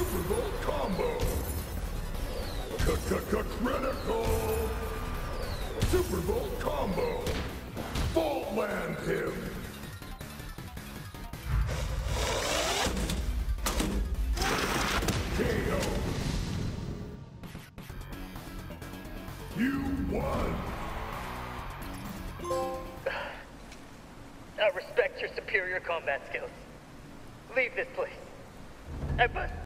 Super Bowl combo. Critical. Super Bowl combo. Vault land him. KO. You won. I respect your superior combat skills. Leave this place. I must